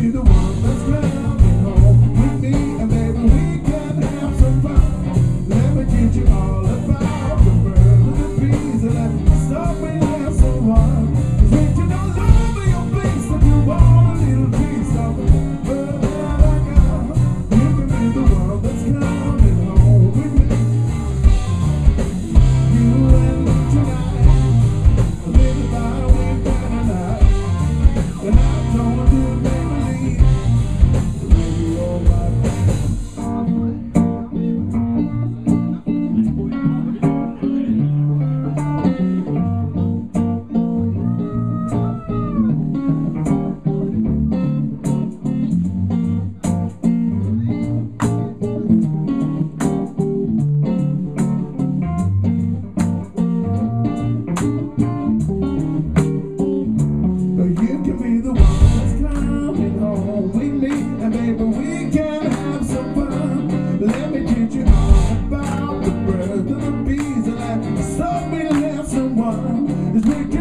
you know. We can